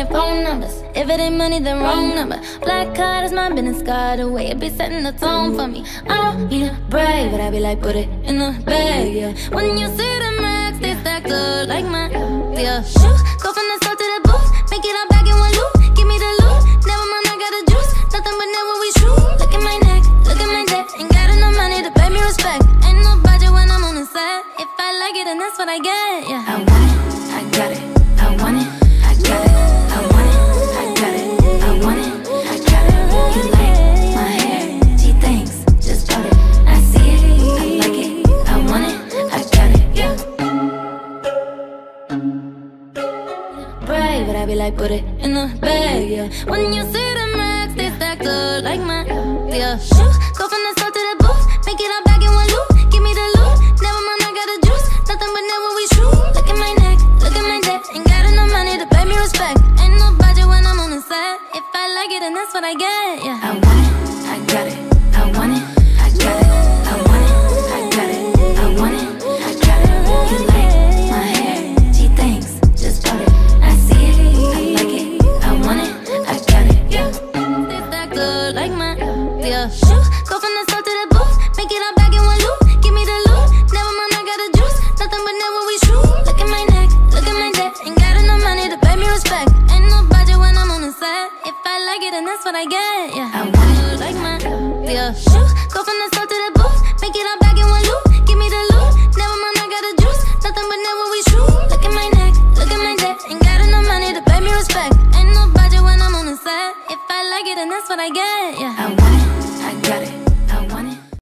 like phone numbers. If it ain't money, then wrong number. Black card is my business card. The way it be setting the tone for me. I don't need a brag, but I be like, put it in the bag, yeah. When you see the max, they stacked up like my yeah. Shoes go from the south to the booth, make it all back in one loop. Give me the loot, never mind, I got the juice. Nothing but never we shoot. Look at my neck, look at my neck. Ain't got enough money to pay me respect. Ain't no budget when I'm on the set. If I like it, then that's what I get, yeah. I want it, I got it, I want it. Brave, but I be like, put it in the bag, yeah. When you see the max, they stacked up like my, yeah. Shoes go from the south to the booth, make it all back in one loop. Give me the loot, never mind, I got the juice. Nothing but never we shoot. Look at my neck, look at my neck. Ain't got enough money to pay me respect. Ain't no budget when I'm on the set. If I like it, then that's what I get, yeah. yeah. Shoot, go from the south to the booth, make it all back in one loop. Give me the loot, never mind, I got the juice. Nothing but never we shoot. Look at my neck, look at my debt. Ain't got enough money to pay me respect. Ain't no budget when I'm on the set. If I like it, then that's what I get, yeah. I want you like my, yeah. Shoot, go from the south to the booth, make it all back in one loop. Give me the loot, never mind, I got the juice. Nothing but never we shoot. Look at my neck, look at my debt. Ain't got enough money to pay me respect. Ain't no budget when I'm on the set. If I like it, then that's what I get, yeah. I want it. I got it.